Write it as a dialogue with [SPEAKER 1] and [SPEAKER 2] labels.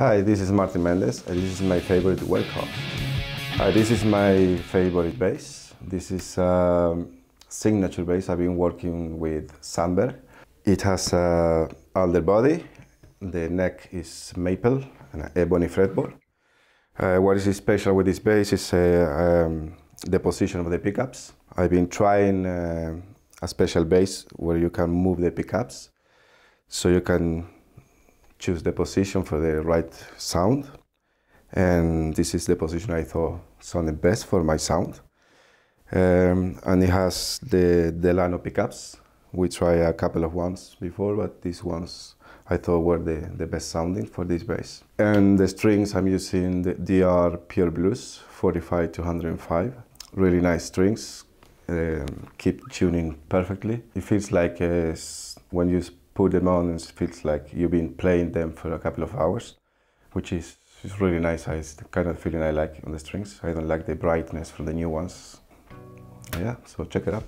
[SPEAKER 1] Hi, this is Martin Mendez, and this is my favorite workhorse. Hi, this is my favorite bass. This is a signature bass. I've been working with Sandberg. It has a alder body. The neck is maple and an ebony fretboard. Uh, what is special with this bass is uh, um, the position of the pickups. I've been trying uh, a special bass where you can move the pickups so you can choose the position for the right sound. And this is the position I thought sounded best for my sound. Um, and it has the Delano pickups. We tried a couple of ones before, but these ones I thought were the, the best sounding for this bass. And the strings I'm using the DR Pure Blues 45 to 105. Really nice strings, um, keep tuning perfectly. It feels like uh, when you put them on, and it feels like you've been playing them for a couple of hours, which is, really nice. It's the kind of feeling I like on the strings. I don't like the brightness from the new ones. Yeah, so check it out.